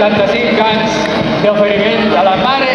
75 anys d'oferiment a la Mare